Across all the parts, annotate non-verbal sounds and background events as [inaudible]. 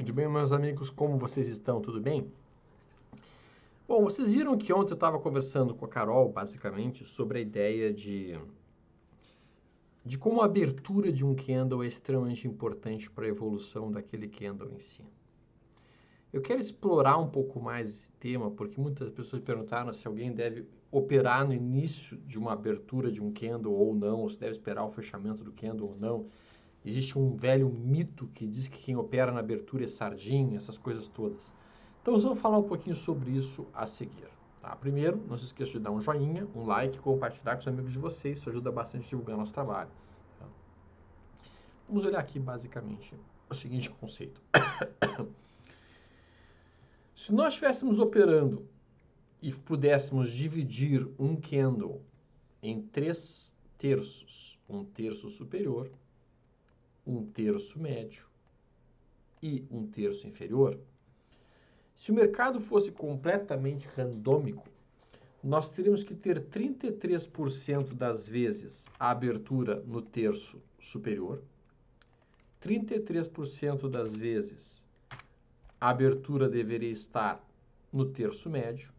Muito bem, meus amigos, como vocês estão? Tudo bem? Bom, vocês viram que ontem eu estava conversando com a Carol, basicamente, sobre a ideia de, de como a abertura de um candle é extremamente importante para a evolução daquele candle em si. Eu quero explorar um pouco mais esse tema, porque muitas pessoas perguntaram se alguém deve operar no início de uma abertura de um candle ou não, ou se deve esperar o fechamento do candle ou não. Existe um velho mito que diz que quem opera na abertura é sardinha, essas coisas todas. Então, nós vamos falar um pouquinho sobre isso a seguir. Tá? Primeiro, não se esqueça de dar um joinha, um like, compartilhar com os amigos de vocês, isso ajuda bastante a divulgar nosso trabalho. Tá? Vamos olhar aqui basicamente o seguinte conceito. [coughs] Se nós estivéssemos operando e pudéssemos dividir um candle em três terços, um terço superior, um terço médio e um terço inferior, se o mercado fosse completamente randômico, nós teríamos que ter 33% das vezes a abertura no terço superior, 33% das vezes a abertura deveria estar no terço médio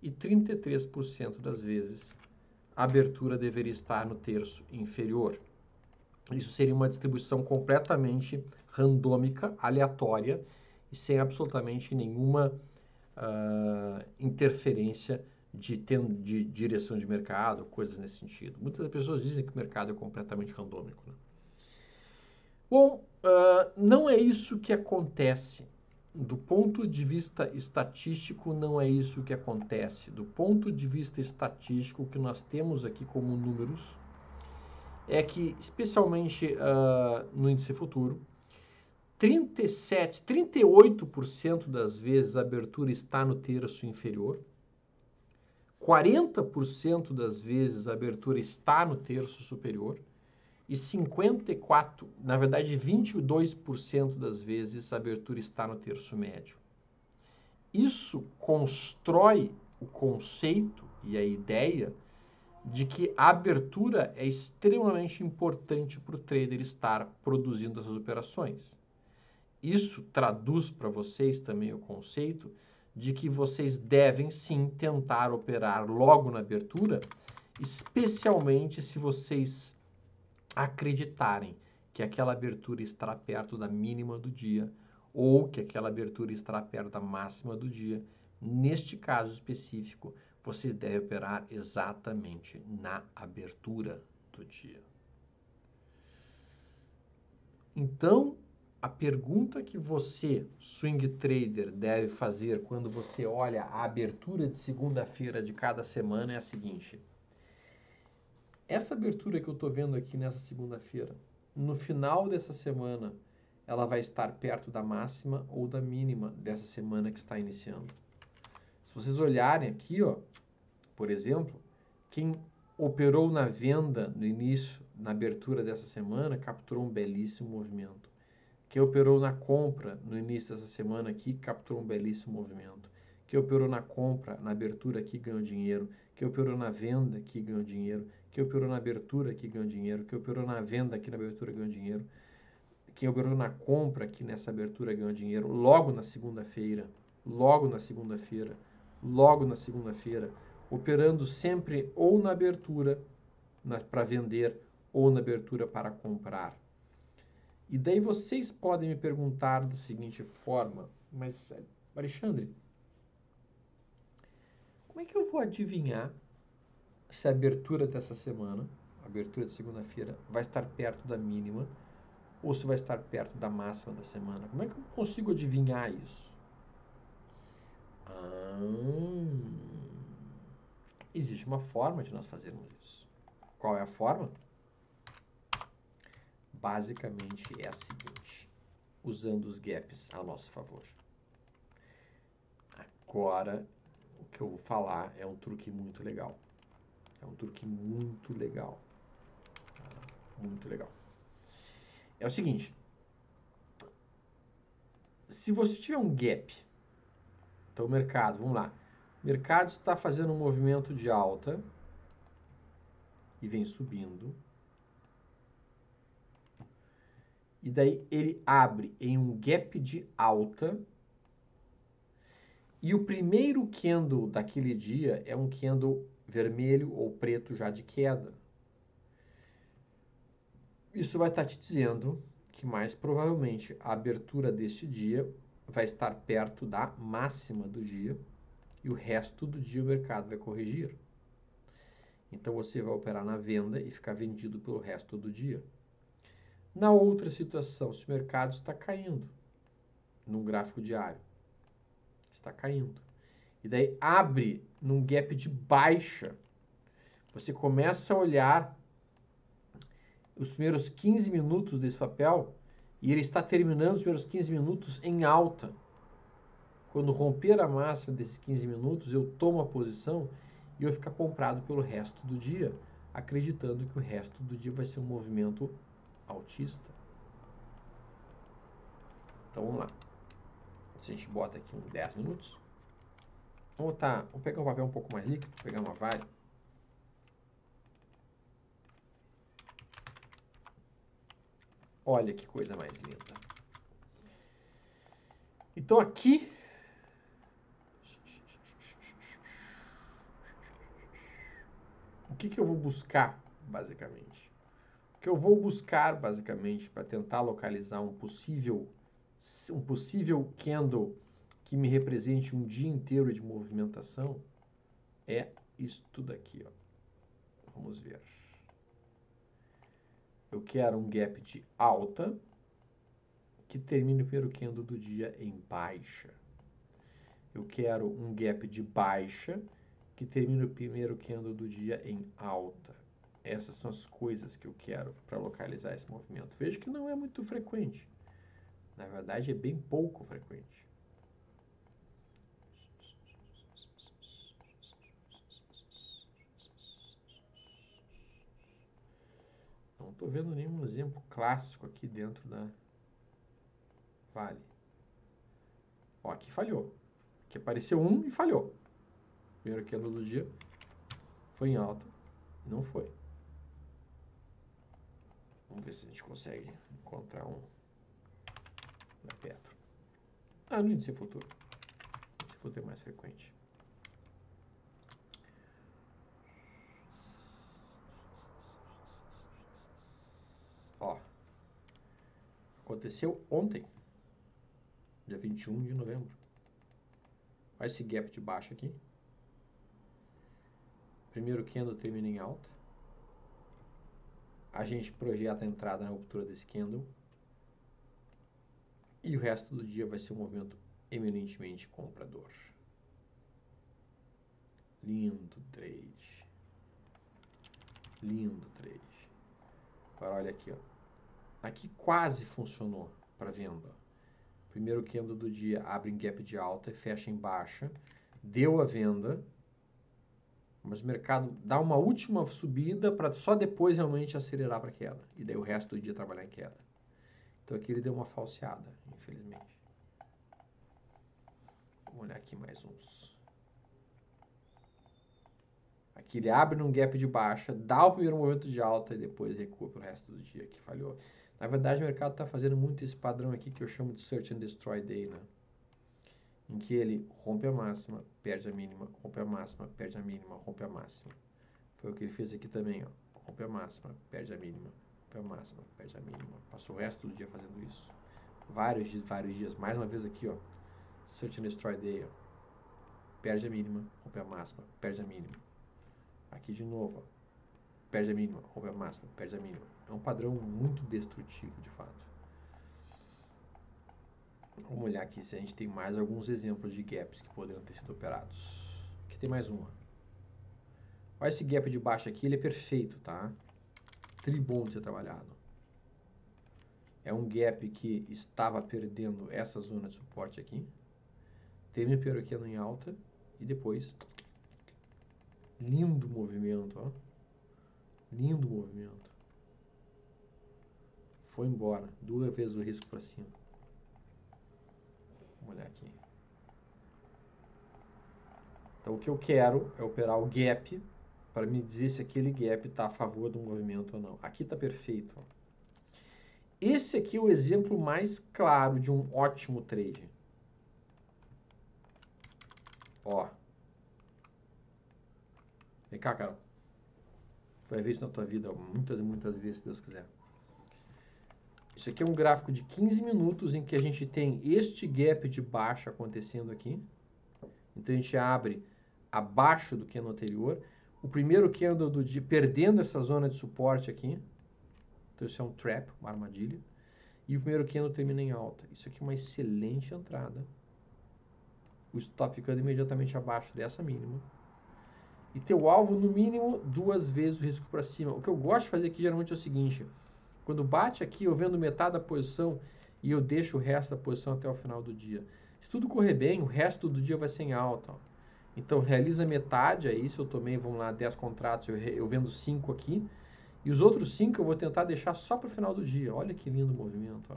e 33% das vezes a abertura deveria estar no terço inferior. Isso seria uma distribuição completamente randômica, aleatória e sem absolutamente nenhuma uh, interferência de, de, direção de mercado, coisas nesse sentido. Muitas pessoas dizem que o mercado é completamente randômico. Né? Bom, uh, não é isso que acontece. Do ponto de vista estatístico, não é isso que acontece. Do ponto de vista estatístico, o que nós temos aqui como números é que, especialmente uh, no índice futuro, 37, 38% das vezes a abertura está no terço inferior, 40% das vezes a abertura está no terço superior e 54, na verdade 22% das vezes a abertura está no terço médio. Isso constrói o conceito e a ideia de que a abertura é extremamente importante para o trader estar produzindo essas operações. Isso traduz para vocês também o conceito de que vocês devem sim tentar operar logo na abertura, especialmente se vocês acreditarem que aquela abertura estará perto da mínima do dia ou que aquela abertura estará perto da máxima do dia. Neste caso específico, vocês devem operar exatamente na abertura do dia. Então, a pergunta que você, swing trader, deve fazer quando você olha a abertura de segunda-feira de cada semana é a seguinte: essa abertura que eu estou vendo aqui nessa segunda-feira, no final dessa semana, ela vai estar perto da máxima ou da mínima dessa semana que está iniciando. Se vocês olharem aqui, ó, por exemplo, quem operou na venda no início, na abertura dessa semana, capturou um belíssimo movimento. Quem operou na compra no início dessa semana aqui, capturou um belíssimo movimento. Quem operou na compra, na abertura aqui, ganhou dinheiro. Quem operou na venda aqui, ganhou dinheiro. Quem operou na abertura aqui, ganhou dinheiro. Quem operou na venda aqui, na abertura, ganhou dinheiro. Quem operou na compra aqui, nessa abertura, ganhou dinheiro. Logo na segunda-feira, logo na segunda-feira, logo na segunda-feira, operando sempre ou na abertura para vender ou na abertura para comprar. E daí vocês podem me perguntar da seguinte forma, mas Alexandre, como é que eu vou adivinhar se a abertura dessa semana, a abertura de segunda-feira, vai estar perto da mínima ou se vai estar perto da máxima da semana? Como é que eu consigo adivinhar isso? Ah, existe uma forma de nós fazermos isso. Qual é a forma? Basicamente é a seguinte, usando os gaps a nosso favor. Agora, o que eu vou falar é um truque muito legal. É um truque muito legal. Tá? Muito legal. É o seguinte, se você tiver um gap, então o mercado, vamos lá, mercado está fazendo um movimento de alta e vem subindo. E daí ele abre em um gap de alta. E o primeiro candle daquele dia é um candle vermelho ou preto já de queda. Isso vai estar te dizendo que mais provavelmente a abertura deste dia vai estar perto da máxima do dia e o resto do dia o mercado vai corrigir. Então você vai operar na venda e ficar vendido pelo resto do dia. Na outra situação, se o mercado está caindo, num gráfico diário, está caindo, e daí abre num gap de baixa, você começa a olhar os primeiros 15 minutos desse papel e ele está terminando os primeiros 15 minutos em alta. Quando romper a máxima desses 15 minutos, eu tomo a posição e eu ficar comprado pelo resto do dia, acreditando que o resto do dia vai ser um movimento autista. Então vamos lá. Se a gente bota aqui uns 10 minutos. Vamos, botar, vamos pegar um papel um pouco mais líquido, pegar uma vale. Olha que coisa mais linda. Então aqui o que, que eu vou buscar basicamente? O que eu vou buscar basicamente para tentar localizar um possível um possível candle que me represente um dia inteiro de movimentação é isto daqui, ó. Vamos ver. Eu quero um gap de alta que termine o primeiro candle do dia em baixa. Eu quero um gap de baixa que termine o primeiro candle do dia em alta. Essas são as coisas que eu quero para localizar esse movimento. Veja que não é muito frequente. Na verdade, é bem pouco frequente. Estou vendo nenhum exemplo clássico aqui dentro da Vale. Ó, aqui falhou. Aqui apareceu um e falhou. Primeiro candle do dia foi em alta. Não foi. Vamos ver se a gente consegue encontrar um da Petro. Ah, no índice futuro. Índice futuro é mais frequente. Ó. Aconteceu ontem. Dia 21 de novembro. Olha esse gap de baixo aqui. Primeiro candle termina em alta. A gente projeta a entrada na ruptura desse candle. E o resto do dia vai ser um movimento eminentemente comprador. Lindo trade. Lindo trade. Agora olha aqui, ó. Aqui quase funcionou para venda. Primeiro candle do dia abre em gap de alta e fecha em baixa. Deu a venda, mas o mercado dá uma última subida para só depois realmente acelerar para queda. E daí o resto do dia trabalhar em queda. Então aqui ele deu uma falseada, infelizmente. Vamos olhar aqui mais uns. Aqui ele abre num gap de baixa, dá o primeiro movimento de alta e depois recua para o resto do dia, que falhou. Na verdade, o mercado está fazendo muito esse padrão aqui que eu chamo de Search and Destroy Day, né? Em que ele rompe a máxima, perde a mínima, rompe a máxima, perde a mínima, rompe a máxima. Foi o que ele fez aqui também, ó. Rompe a máxima, perde a mínima, rompe a máxima, perde a mínima. Passou o resto do dia fazendo isso. Vários dias, vários dias. Mais uma vez aqui, ó. Search and Destroy Day, ó. Perde a mínima, rompe a máxima, perde a mínima. Aqui de novo, ó perde a mínima, rompe a máxima, perde a mínima. É um padrão muito destrutivo, de fato. Vamos olhar aqui se a gente tem mais alguns exemplos de gaps que poderiam ter sido operados. Aqui tem mais uma. Olha esse gap de baixo aqui, ele é perfeito, tá? Tribom de ser trabalhado. É um gap que estava perdendo essa zona de suporte aqui. Teve peroqueno em alta e depois lindo movimento, ó. Lindo movimento. Foi embora. Duas vezes o risco para cima. Vamos olhar aqui. Então, o que eu quero é operar o gap para me dizer se aquele gap está a favor do movimento ou não. Aqui está perfeito. Ó. Esse aqui é o exemplo mais claro de um ótimo trade. Ó. Vem cá, cara. Vai ver isso na tua vida muitas e muitas vezes, se Deus quiser. Isso aqui é um gráfico de 15 minutos em que a gente tem este gap de baixa acontecendo aqui. Então a gente abre abaixo do candle anterior. O primeiro candle do dia perdendo essa zona de suporte aqui. Então isso é um trap, uma armadilha. E o primeiro candle termina em alta. Isso aqui é uma excelente entrada. O stop ficando imediatamente abaixo dessa mínima. E teu alvo, no mínimo, duas vezes o risco para cima. O que eu gosto de fazer aqui geralmente é o seguinte. Quando bate aqui, eu vendo metade da posição e eu deixo o resto da posição até o final do dia. Se tudo correr bem, o resto do dia vai ser em alta. Ó. Então, realiza metade aí. Se eu tomei, vamos lá, 10 contratos, eu, eu vendo 5 aqui. E os outros 5 eu vou tentar deixar só para o final do dia. Olha que lindo movimento. Ó.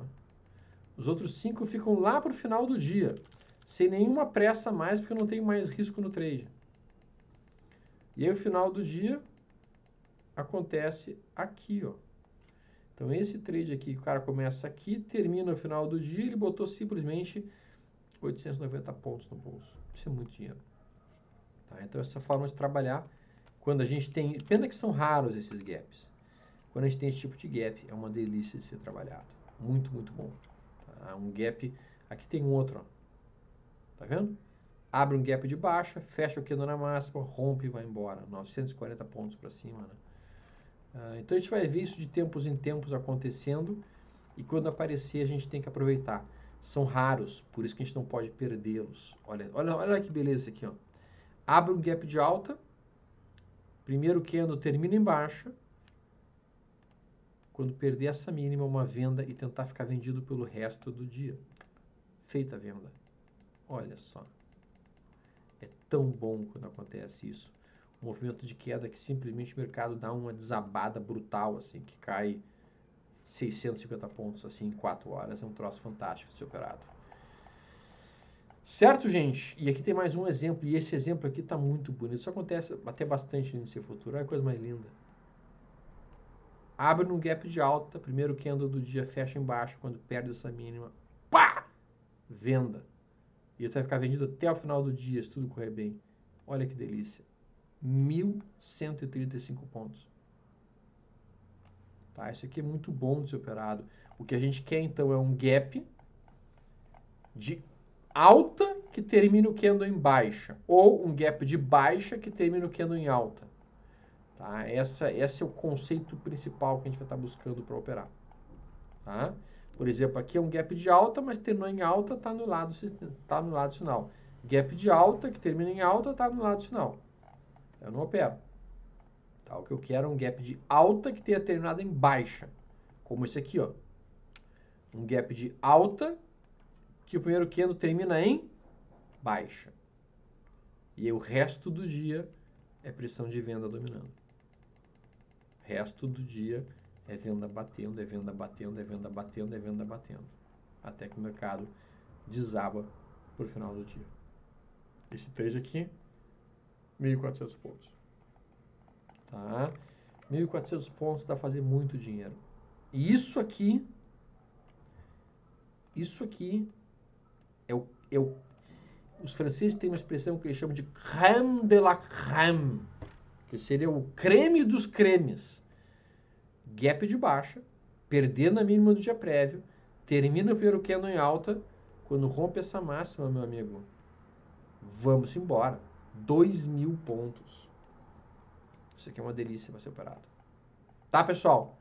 Os outros 5 ficam lá para o final do dia. Sem nenhuma pressa mais, porque eu não tenho mais risco no trade. E aí, o final do dia acontece aqui, ó. Então, esse trade aqui, o cara começa aqui, termina no final do dia, ele botou simplesmente 890 pontos no bolso. Isso é muito dinheiro. Tá? Então, essa forma de trabalhar, quando a gente tem... Pena que são raros esses gaps. Quando a gente tem esse tipo de gap, é uma delícia de ser trabalhado. Muito, muito bom. Tá? Um gap... Aqui tem um outro, ó. Tá vendo? Abre um gap de baixa, fecha o candle na máxima, rompe e vai embora. 940 pontos para cima, né? Ah, então a gente vai ver isso de tempos em tempos acontecendo e quando aparecer a gente tem que aproveitar. São raros, por isso que a gente não pode perdê-los. Olha, olha, olha que beleza aqui, ó. Abre um gap de alta, primeiro candle termina em baixa, quando perder essa mínima, uma venda e tentar ficar vendido pelo resto do dia. Feita a venda. Olha só. É tão bom quando acontece isso um movimento de queda que simplesmente o mercado dá uma desabada brutal, assim, que cai 650 pontos assim em 4 horas. É um troço fantástico de ser operado. Certo, gente? E aqui tem mais um exemplo, e esse exemplo aqui está muito bonito. Isso acontece até bastante no índice futuro. Olha a coisa mais linda. Abre num gap de alta, primeiro candle do dia fecha embaixo, quando perde essa mínima, pá! Venda. E vai ficar vendido até o final do dia, se tudo correr bem. Olha que delícia. 1.135 pontos. Tá? Isso aqui é muito bom de ser operado. O que a gente quer, então, é um gap de alta que termina o candle em baixa. Ou um gap de baixa que termina o candle em alta. Tá? Essa, esse é o conceito principal que a gente vai estar buscando para operar. Tá? Por exemplo, aqui é um gap de alta, mas terminou em alta, está no, lado, tá no lado sinal. Gap de alta, que termina em alta, está no lado sinal. Eu não opero. Tá? O que eu quero é um gap de alta que tenha terminado em baixa. Como esse aqui, ó. Um gap de alta que o primeiro candle termina em baixa. E aí, o resto do dia é pressão de venda dominando. Resto do dia é venda batendo, é venda batendo, é venda batendo, é venda batendo. Até que o mercado desaba por final do dia. Esse trade aqui 1.400 pontos. Tá? 1.400 pontos dá pra fazer muito dinheiro. E isso aqui, isso aqui é o, é o os franceses têm uma expressão que eles chamam de crème de la crème, que seria o creme dos cremes. Gap de baixa, perdendo a mínima do dia prévio, termina o primeiro candle em alta, quando rompe essa máxima, meu amigo, vamos embora. 2 mil pontos. Isso aqui é uma delícia para ser operado. Tá, pessoal?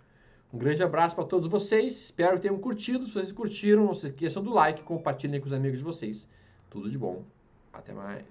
Um grande abraço para todos vocês. Espero que tenham curtido. Se vocês curtiram, não se esqueçam do like, compartilhem com os amigos de vocês. Tudo de bom. Até mais.